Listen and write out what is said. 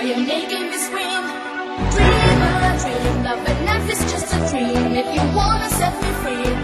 now you're making me scream. Dreamer, dreamer, but now is just a dream. If you wanna set me free.